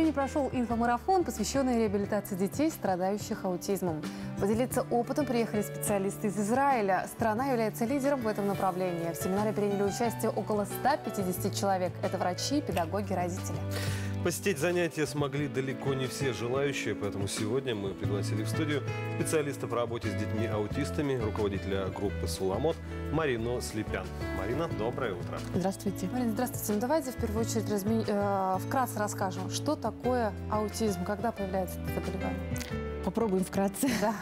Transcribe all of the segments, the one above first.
Тюмени прошел инфомарафон, посвященный реабилитации детей, страдающих аутизмом. Поделиться опытом приехали специалисты из Израиля. Страна является лидером в этом направлении. В семинаре приняли участие около 150 человек. Это врачи, педагоги, родители. Посетить занятия смогли далеко не все желающие, поэтому сегодня мы пригласили в студию специалиста по работе с детьми-аутистами, руководителя группы «Суламот» Марину Слепян. Марина, доброе утро. Здравствуйте. Марина, здравствуйте. Ну, давайте в первую очередь разми... э, вкратце расскажем, что такое аутизм, когда появляется это заболевание. Попробуем вкратце. Да.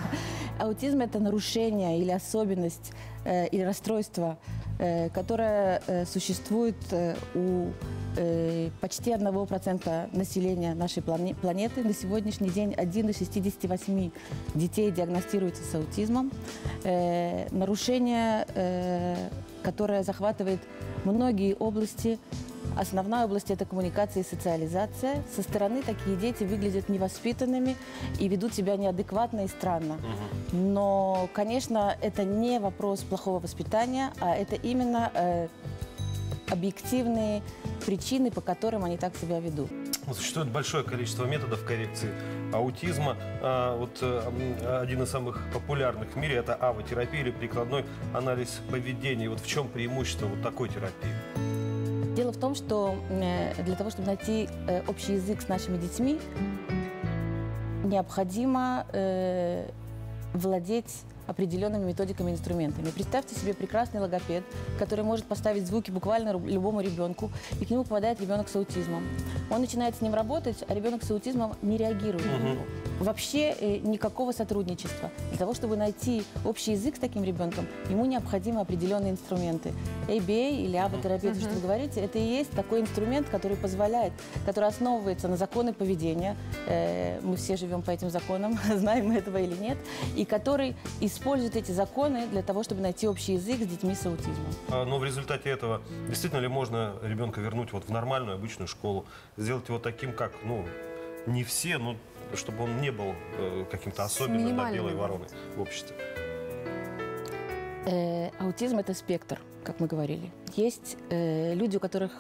Аутизм – это нарушение или особенность э, или расстройство, э, которое э, существует э, у почти 1% населения нашей плане- планеты. На сегодняшний день 1 из 68 детей диагностируется с аутизмом. Э, нарушение, э, которое захватывает многие области Основная область – это коммуникация и социализация. Со стороны такие дети выглядят невоспитанными и ведут себя неадекватно и странно. Но, конечно, это не вопрос плохого воспитания, а это именно э, объективные причины, по которым они так себя ведут. Существует большое количество методов коррекции аутизма. А, вот э, один из самых популярных в мире – это авотерапия или прикладной анализ поведения. Вот в чем преимущество вот такой терапии? Дело в том, что э, для того, чтобы найти э, общий язык с нашими детьми, необходимо владеть определенными методиками и инструментами. Представьте себе прекрасный логопед, который может поставить звуки буквально любому ребенку, и к нему попадает ребенок с аутизмом. Он начинает с ним работать, а ребенок с аутизмом не реагирует на него. Вообще э, никакого сотрудничества. Для того, чтобы найти общий язык с таким ребенком, ему необходимы определенные инструменты. ABA или аботерапия, то, что вы говорите, это и есть такой инструмент, который позволяет, который основывается на законы поведения. Э, мы все живем по этим законам, знаем мы этого или нет, и который использует эти законы для того, чтобы найти общий язык с детьми с аутизмом. А, Но в результате этого действительно ли можно ребенка вернуть вот в нормальную обычную школу, сделать его таким, как, ну, не все, но чтобы он не был э, каким-то особенным, да, белой вороной в обществе? Э, аутизм это спектр, как мы говорили. Есть э, люди, у которых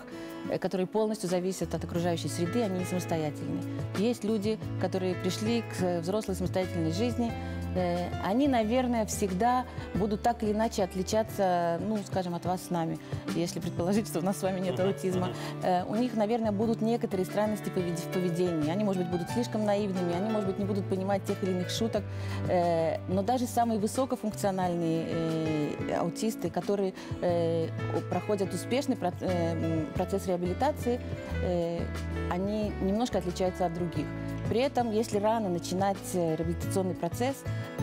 э, которые полностью зависят от окружающей среды, они не самостоятельны. Есть люди, которые пришли к э, взрослой самостоятельной жизни. Они, наверное, всегда будут так или иначе отличаться, ну, скажем, от вас с нами, если предположить, что у нас с вами нет аутизма. Э, у них, наверное, будут некоторые странности в поведении. Они, может быть, будут слишком наивными, они, может быть, не будут понимать тех или иных шуток. Э, но даже самые высокофункциональные э, аутисты, которые проходят успешный процесс реабилитации, они немножко отличаются от других. При этом, если рано начинать э, реабилитационный процесс,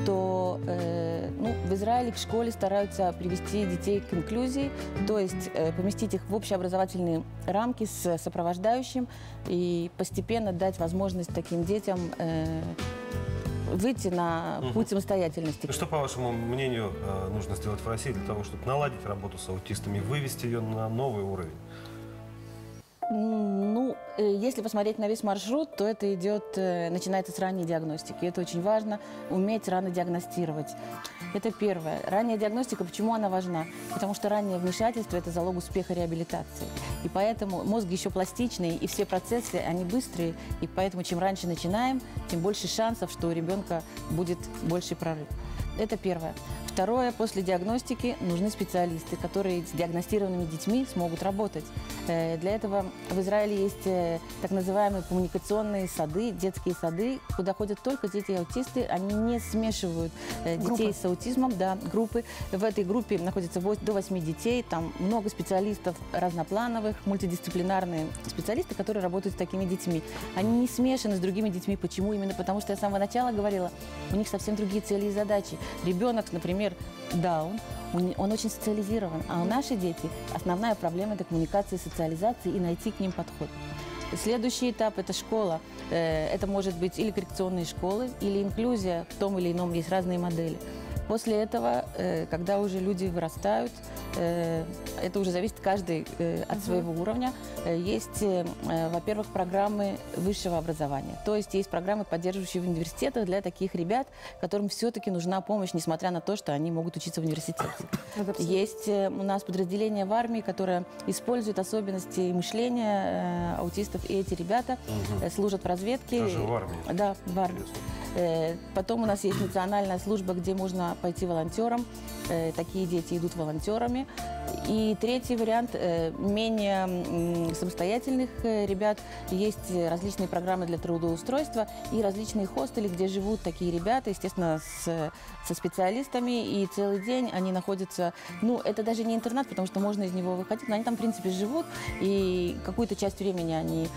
то э, ну, в Израиле к школе стараются привести детей к инклюзии, то есть э, поместить их в общеобразовательные рамки с сопровождающим и постепенно дать возможность таким детям э, выйти на путь самостоятельности. Ну, Что, по вашему мнению, э, нужно сделать в России для того, чтобы наладить работу с аутистами, вывести ее на новый уровень? Ну, э, если посмотреть на весь маршрут, то это идет, э, начинается с ранней диагностики. Это очень важно, уметь рано диагностировать. Это первое. Ранняя диагностика, почему она важна? Потому что раннее вмешательство – это залог успеха реабилитации. И поэтому мозг еще пластичный, и все процессы, они быстрые. И поэтому чем раньше начинаем, тем больше шансов, что у ребенка будет больший прорыв. Это первое. Второе, после диагностики нужны специалисты, которые с диагностированными детьми смогут работать. Э, Для этого в Израиле есть э, так называемые коммуникационные сады, детские сады, куда ходят только дети-аутисты. Они не смешивают э, детей Группы. с аутизмом, да, группы. В этой группе находится до 8 детей, там много специалистов разноплановых, мультидисциплинарные специалисты, которые работают с такими детьми. Они не смешаны с другими детьми. Почему? Именно потому, что я с самого начала говорила, у них совсем другие цели и задачи. Ребенок, например, даун, у не- он очень социализирован, а у наши дети основная проблема это коммуникация, социализация и найти к ним подход. Следующий этап – это школа. Э, Это может быть или коррекционные школы, или инклюзия в том или ином, есть разные модели. После этого, э, когда уже люди вырастают, э, это уже зависит каждый э, от своего уровня, э, есть, во-первых, программы высшего образования. То есть есть программы, поддерживающие в университетах для таких ребят, которым все-таки нужна помощь, несмотря на то, что они могут учиться в университете. Есть у нас подразделение в армии, которое использует особенности мышления аутистов, и эти ребята э, служат в разведке. Даже в армии. Да, в армии. Потом у нас есть национальная служба, где можно пойти волонтером. Э, Такие дети идут волонтерами. И третий вариант, э, менее самостоятельных э, ребят, есть различные программы для трудоустройства и различные хостели, где живут такие ребята, естественно, с- со специалистами, и целый день они находятся, ну, это даже не интернат, потому что можно из него выходить, но они там, в принципе, живут, и какую-то часть времени они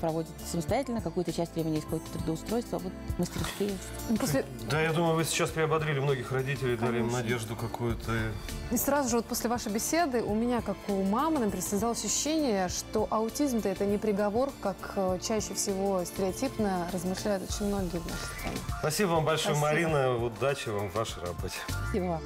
проводят самостоятельно, какую-то часть времени есть какое-то трудоустройство, вот мастерские. После, Да, я думаю, вы сейчас приободрили многих родителей, дали им надежду какую-то. и сразу же вот после вашей беседы у меня, как у мамы, например, создалось ощущение, что аутизм-то это не приговор, как э, чаще всего стереотипно размышляют очень многие в нашей стране. Спасибо вам большое, Спасибо. Марина. Удачи вам в вашей работе. Спасибо вам.